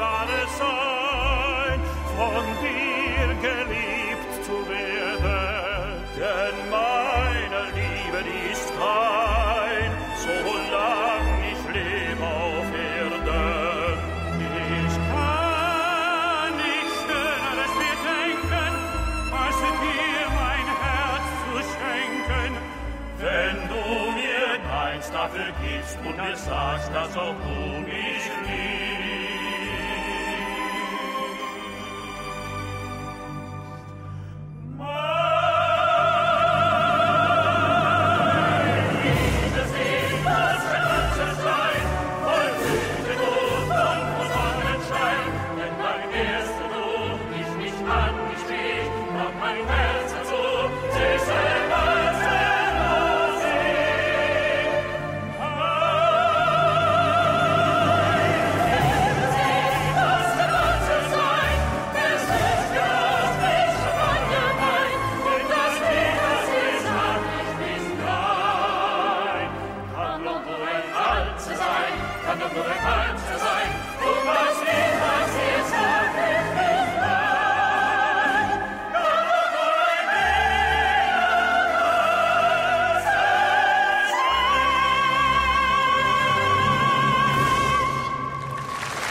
Wunderbare sein, von dir geliebt zu werden. Denn meine Liebe ist kein, solang ich lebe auf Erden. Ich kann nicht alles bedenken, als dir mein Herz zu schenken. Wenn du mir deins dafür gibst und mir sagst, dass auch du mich liebst,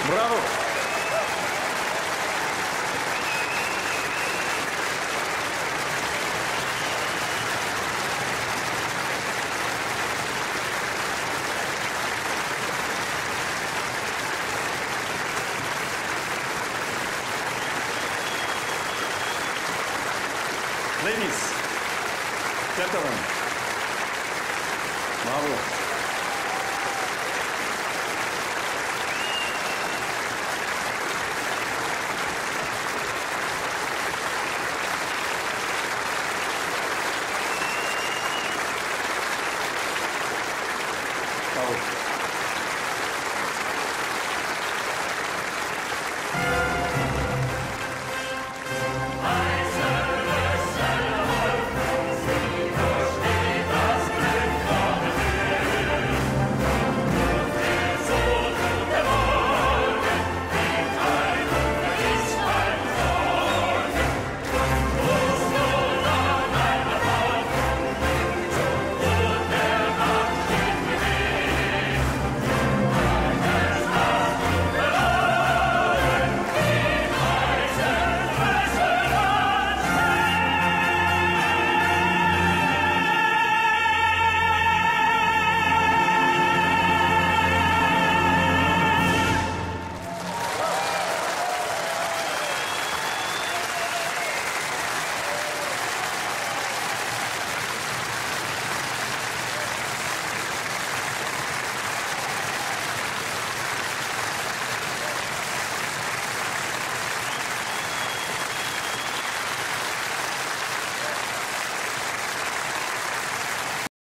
Браво! Ladies, gentlemen, bravo.